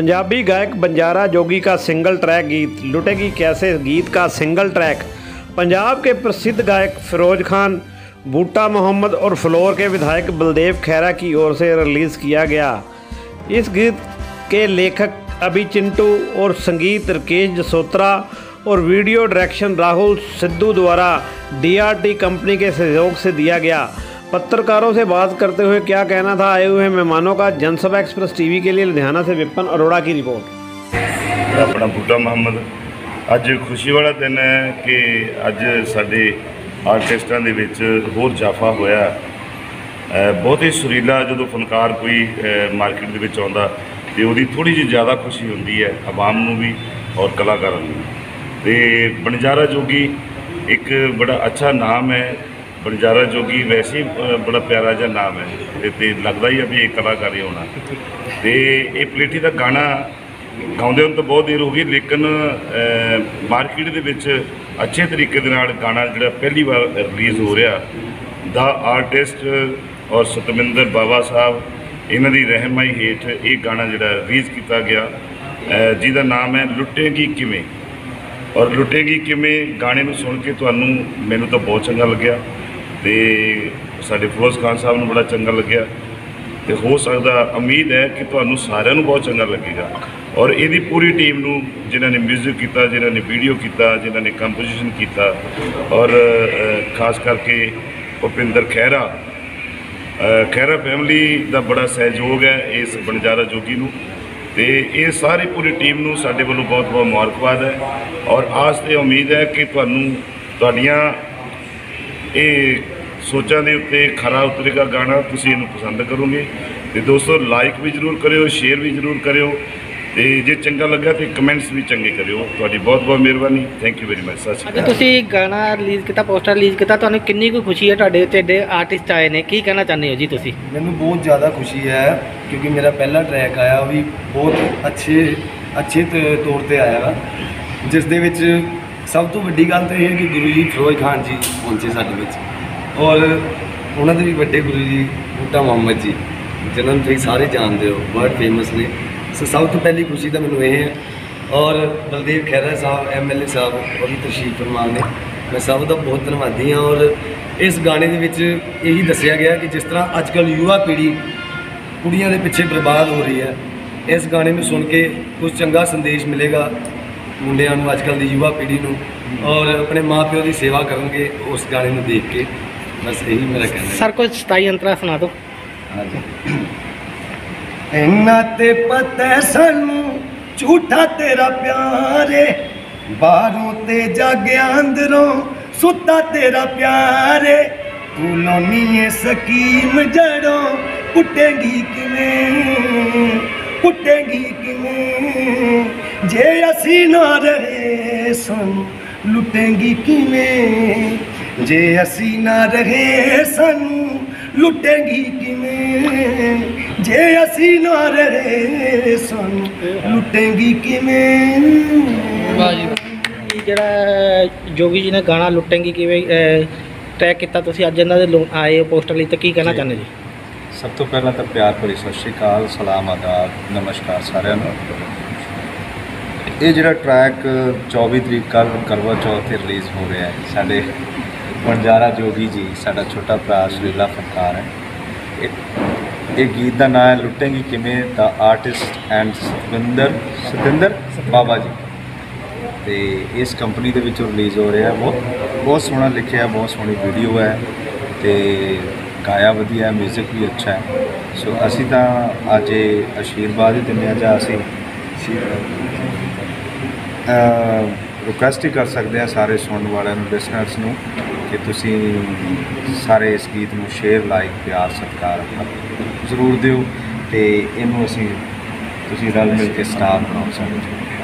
पंजाबी गायक बंजारा जोगी का single track गीत, लुटेगी कैसे गीत का सिंगल ट्रैक? पंजाब के प्रसिद्ध गायक फिरोज खान, बूटा मोहम्मद और फ्लोर के विधायक बलदेव खैरा की ओर से रिलीज़ किया गया। इस गीत के लेखक अभी चिंटू और संगीत रकेश जसोत्रा और वीडियो डायरेक्शन राहुल सिद्धू द्वारा डीआरटी कंपनी के सहयोग से दिया गया। पत्रकारों से बात करते हुए क्या कहना था आए हुए मेहमानों का जनसभा एक्सप्रेस टीवी के लिए लुधियाना से विपिन अरोड़ा की रिपोर्ट ਆਪਣਾ ਬੂਟਾ ਮੁਹੰਮਦ ਅੱਜ ਖੁਸ਼ੀ ਵਾਲਾ ਦਿਨ ਹੈ ਕਿ ਅੱਜ ਸਾਡੇ ਆਰਟਿਸਟਾਂ ਦੇ ਵਿੱਚ ਹੋਰ ਇਜ਼ਾਫਾ ਹੋਇਆ ਹੈ। ਅ, ਬਹੁਤ ਹੀ ਸੁਰੀਲਾ ਜਦੋਂ ਫਨਕਾਰ ਕੋਈ ਮਾਰਕੀਟ ਦੇ ਵਿੱਚ ਆਉਂਦਾ ਤੇ ਉਹਦੀ ਥੋੜੀ ਜਿਹੀ ਜ਼ਿਆਦਾ ਖੁਸ਼ੀ ਹੁੰਦੀ ਹੈ ਆਵਾਮ ਨੂੰ ਵੀ ਔਰ ਕਲਾਕਾਰਾਂ ਨੂੰ ਵੀ। ਤੇ ਬਣਜਾਰਾ ਜੋਗੀ ਇੱਕ ਬੜਾ ਅੱਛਾ ਨਾਮ ਹੈ ਬਣਜਾਰਾ ਜੋਗੀ ਵੈਸੇ ਹੀ ਬੜਾ ਪਿਆਰਾ ਜਿਹਾ ਨਾਮ ਹੈ। ਤੇ- ਲੱਗਦਾ ਹੀ ਆ ਵੀ ਇਹ ਕਲਾਕਾਰ ਹੀ ਹੋਣਾ। ਤੇ ਇਹ ਪਲੇਠੀ ਦਾ ਗਾਣਾ ਗਾਉਂਦੇ ਨੂੰ ਤਾਂ ਬਹੁਤ ਦੇਰ ਹੋ ਗਈ, ਲੇਕਿਨ ਮਾਰਕੀਟ ਦੇ ਵਿੱਚ ਅੱਛੇ ਤਰੀਕੇ ਦੇ ਨਾਲ ਗਾਣਾ ਜਿਹੜਾ ਪਹਿਲੀ ਵਾਰ ਰਿਲੀਜ਼ ਹੋ ਰਿਹਾ, ਦਾ ਆਰਟਿਸਟ ਔਰ ਸਤਮਿੰਦਰ ਬਾਬਾ ਸਾਹਿਬ, ਇਹਨਾਂ ਦੀ ਰਹਿਨਮਾਈ ਹੇਠ ਇਹ ਗਾਣਾ ਜਿਹੜਾ ਰਿਲੀਜ਼ ਕੀਤਾ ਗਿਆ। ਜਿਹਦਾ ਨਾਮ ਹੈ ਲੁੱਟੇਗੀ ਕਿਵੇਂ? ਔਰ ਲੁੱਟੇਗੀ ਕਿਵੇਂ ਗਾਣੇ ਨੂੰ ਸੁਣ ਕੇ ਤੁਹਾਨੂੰ ਮੈਨੂੰ ਤਾਂ ਬਹੁਤ ਚੰਗਾ ਲੱਗਿਆ। ਤੇ ਸਾਡੇ ਫਿਰੋਜ਼ ਖਾਨ ਸਾਹਿਬ ਨੂੰ ਬੜਾ ਚੰਗਾ ਲੱਗਿਆ। ਤੇ ਹੋ ਸਕਦਾ, ਉਮੀਦ ਹੈ ਕਿ ਤੁਹਾਨੂੰ ਸਾਰਿਆਂ ਨੂੰ ਬਹੁਤ ਚੰਗਾ ਲੱਗੇਗਾ। ਔਰ ਇਹਦੀ ਪੂਰੀ ਟੀਮ ਨੂੰ, ਜਿਨ੍ਹਾਂ ਨੇ 뮤직 ਕੀਤਾ, ਜਿਨ੍ਹਾਂ ਨੇ ਵੀਡੀਓ ਕੀਤਾ, ਜਿਨ੍ਹਾਂ ਨੇ ਕੰਪੋਜੀਸ਼ਨ ਕੀਤਾ। ਔਰ ਖਾਸ ਕਰਕੇ ਭੁਪਿੰਦਰ ਖਹਿਰਾ। ਖਹਿਰਾ ਫੈਮਿਲੀ ਦਾ ਬੜਾ ਸਹਿਯੋਗ ਹੈ ਇਸ ਬਣਜਾਰਾ ਜੋਗੀ ਨੂੰ। ਤੇ ਇਹ ਸਾਰੀ ਪੂਰੀ ਟੀਮ ਨੂੰ ਸਾਡੇ ਵੱਲੋਂ ਬਹੁਤ ਬਹੁਤ ਮੁਬਾਰਕਬਾਦ ਹੈ। ਔਰ ਆਸ ਤੇ ਉਮੀਦ ਹੈ ਕਿ ਤੁਹਾਨੂੰ ਤੁਹਾਡੀਆਂ ਇਹ ਸੋਚਾਂ ਦੇ ਉੱਤੇ ਖਰਾ ਉਤਰੇਗਾ ਗਾਣਾ ਤੁਸੀਂ ਇਹਨੂੰ ਪਸੰਦ ਕਰੋਗੇ। ਤੇ ਦੋਸਤੋ ਲਾਈਕ ਵੀ ਜ਼ਰੂਰ ਕਰਿਓ ਸ਼ੇਅਰ ਵੀ ਜ਼ਰੂਰ ਕਰਿਓ। ਤੇ ਜੇ ਚੰਗਾ ਲੱਗਾ ਤੇ ਕਮੈਂਟਸ ਵੀ ਚੰਗੇ ਕਰਿਓ। ਤੁਹਾਡੀ ਬਹੁਤ ਬਹੁਤ ਮਿਹਰਬਾਨੀ। ਥੈਂਕ ਯੂ ਵੈਰੀ ਮਚ ਸਤਿ ਸ਼੍ਰੀ ਅੱਜ ਅਕਾਲ। ਤੁਸੀਂ ਗਾਣਾ ਰਿਲੀਜ਼ ਕੀਤਾ ਪੋਸਟਰ ਰਿਲੀਜ਼ ਕੀਤਾ ਤੁਹਾਨੂੰ ਕਿੰਨੀ ਕੁ ਖੁਸ਼ੀ ਹੈ ਤੁਹਾਡੇ ਤੇ ਏਡੇ ਆਰਟਿਸਟ ਆਏ ਨੇ ਕੀ ਕਹਿਣਾ ਚਾਹੁੰਦੇ ਹੋ ਜੀ ਤੁਸੀਂ? ਮੈਨੂੰ ਬਹੁਤ ਜ਼ਿਆਦਾ ਖੁਸ਼ੀ ਹੈ ਕਿਉਂਕਿ ਮੇਰਾ ਪਹਿਲਾ ਟਰੈਕ ਆਇਆ ਉਹ ਵੀ ਬਹੁਤ ਅੱਛੇ ਅੱਛੇ ਤੌਰ ਤੇ ਆਇਆ ਜਿਸ ਦੇ ਵਿੱਚ ਸਭ ਤੋਂ ਵੱਡੀ ਗੱਲ ਤਾਂ ਇਹ ਹੈ ਕਿ ਗੁਰੂ ਜੀ ਫਿਰੋਜ਼ ਖਾਨ ਜੀ ਪਹੁੰਚੇ ਸਾਡੇ ਵਿੱਚ। ਔਰ ਉਹਨਾਂ ਦੇ ਵੀ ਵੱਡੇ ਗੁਰੂ ਜੀ ਬੂਟਾ ਮੁਹੰਮਦ ਜੀ, ਜਿਨ੍ਹਾਂ ਨੂੰ ਤੁਸੀਂ ਸਾਰੇ ਜਾਣਦੇ ਹੋ, ਬਹੁਤ ਫੇਮਸ ਨੇ। ਸੋ ਸਭ ਤੋਂ ਪਹਿਲੀ ਖੁਸ਼ੀ ਤਾਂ ਮੈਨੂੰ ਇਹ ਹੈ। ਔਰ ਬਲਦੇਵ ਖਹਿਰਾ ਸਾਹਿਬ ਐਮਐਲਏ ਸਾਹਿਬ, ਉਹ ਵੀ ਤਸ਼ਰੀਫ ਫਰਮਾ ਨੇ। ਮੈਂ ਸਭ ਦਾ ਬਹੁਤ ਧੰਨਵਾਦੀ ਹਾਂ ਔਰ ਇਸ ਗਾਣੇ ਦੇ ਵਿੱਚ ਇਹੀ ਦੱਸਿਆ ਗਿਆ ਕਿ ਜਿਸ ਤਰ੍ਹਾਂ ਅੱਜ ਅੱਜਕੱਲ ਯੁਵਾ ਪੀੜ੍ਹੀ ਕੁੜੀਆਂ ਦੇ ਪਿੱਛੇ ਬਰਬਾਦ ਹੋ ਰਹੀ ਹੈ। ਇਸ ਗਾਣੇ ਨੂੰ ਸੁਣ ਕੇ ਕੁਝ ਚੰਗਾ ਸੰਦੇਸ਼ ਮਿਲੇਗਾ। ਮੁੰਡਿਆਂ ਨੂੰ ਅੱਜਕੱਲ ਦੀ ਯੁਵਾ ਪੀੜ੍ਹੀ ਨੂੰ ਔਰ ਆਪਣੇ ਮਾਪਿਓ ਦੀ ਸੇਵਾ ਕਰਨਗੇ ਉਸ ਗਾਣੇ ਨੂੰ ਦੇਖ ਕੇ। ਬਸ ਇਹੀ ਮੇਰਾ ਕਹਿਣਾ ਹੈ। ਸਰ ਕੋਈ 27 ਅੰਤਰਾ ਸੁਣਾ ਦਿਓ। ਇੰਨਾ ਤੇ ਪਤਾ ਹੈ ਸਾਨੂੰ ਝੂਠਾ ਤੇਰਾ ਪਿਆਰ ਏ। ਬਾਹਰੋਂ ਤੇ ਜਾਗਿਆ ਅੰਦਰੋਂ ਸੁੱਤਾ ਤੇਰਾ ਪਿਆਰ ਏ। ਤੂੰ ਲਾਉਣੀ ਏ ਸਕੀਮ ਜੜੋਂ ਕੁੱਟੇਗੀ ਕਿਵੇਂ? ਕੁੱਟੇਗੀ ਕਿਵੇਂ? ਜੇ ਅਸੀਂ ਨਾ ਰਹੇ ਸਾਨੂੰ ਲੁੱਟੇਗੀ ਕਿਵੇਂ? ਜੇ ਅਸੀਂ ਨਾ ਰਹੇ ਸਾਨੂੰ ਲੁੱਟੇਗੀ ਕਿਵੇਂ? ਜੇ ਅਸੀਂ ਨਾ ਰਹੇ ਸਾਨੂੰ ਲੁੱਟੇਗੀ ਕਿਵੇਂ? ਇਹ ਜਿਹੜਾ ਜੋਗੀ ਜੀ ਨੇ ਗਾਣਾ ਲੁੱਟੇਂਗੀ ਕਿਵੇਂ ਟਰੈਕ ਕੀਤਾ ਤੁਸੀਂ? ਅੱਜ ਇਹਨਾਂ ਦੇ ਆਏ ਹੋ ਪੋਸਟਰ ਲਈ ਤਾਂ ਕੀ ਕਹਿਣਾ ਚਾਹੁੰਦੇ ਜੀ? ਸਭ ਤੋਂ ਪਹਿਲਾਂ ਤਾਂ ਪਿਆਰ ਭਰੀ ਸਤਿ ਸ਼੍ਰੀ ਅਕਾਲ, ਸਲਾਮ, ਆਦਾਬ, ਨਮਸਕਾਰ ਸਾਰਿਆਂ ਨੂੰ। ਇਹ ਜਿਹੜਾ ਟਰੈਕ 24 ਤਰੀਕ ਕੱਲ ਕਰਵਾ ਚੌਥ ਤੇ ਰਿਲੀਜ਼ ਹੋ ਰਿਹਾ ਹੈ, ਸਾਡੇ ਬੰਜਾਰਾ ਜੋਗੀ ਜੀ, ਸਾਡਾ ਛੋਟਾ ਭਰਾ ਸ਼੍ਰੀਲਾ ਫਰਕਾਰ ਹੈ। ਇਹ- ਇਹ ਗੀਤ ਦਾ ਨਾਮ ਹੈ ਲੁੱਟੇਂਗੀ ਕਿਵੇਂ ਦਾ ਆਰਟਿਸਟ ਐਂਡ ਸਤਿੰਦਰ ਸਤਿੰਦਰ ਬਾਬਾ ਜੀ। ਤੇ ਇਸ ਕੰਪਨੀ ਦੇ ਵਿੱਚੋਂ ਰਿਲੀਜ਼ ਹੋ ਰਿਹਾ ਹੈ, ਬਹੁਤ ਬਹੁਤ ਸੋਹਣਾ ਲਿਖਿਆ, ਬਹੁਤ ਸੋਹਣੀ ਵੀਡੀਓ ਹੈ। ਤੇ ਗਾਇਆ ਵਧੀਆ ਹੈ 뮤직 ਵੀ ਅੱਛਾ ਹੈ। ਸੋ ਅਸੀਂ ਤਾਂ ਅੱਜ ਇਹ ਆਸ਼ੀਰਵਾਦ ਹੀ ਦਿੰਦੇ ਹਾਂ ਜਾਂ ਅਸੀਂ ਰਿਕੁਐਸਟ ਹੀ ਕਰ ਸਕਦੇ ਹਾਂ ਸਾਰੇ ਸੁਣਨ ਵਾਲਿਆਂ ਨੂੰ ਲਿਸਨਰਸ ਨੂੰ ਕਿ ਤੁਸੀਂ ਸਾਰੇ ਇਸ ਗੀਤ ਨੂੰ ਸ਼ੇਅਰ ਲਾਈਕ ਪਿਆਰ, ਸਤਿਕਾਰ ਜ਼ਰੂਰ ਦਿਓ ਤੇ ਇਹਨੂੰ ਅਸੀਂ ਤੁਸੀਂ ਰਲ ਮਿਲ ਕੇ ਸਟਾਰ ਬਣਾ ਸਕਦੇ ਹੋ।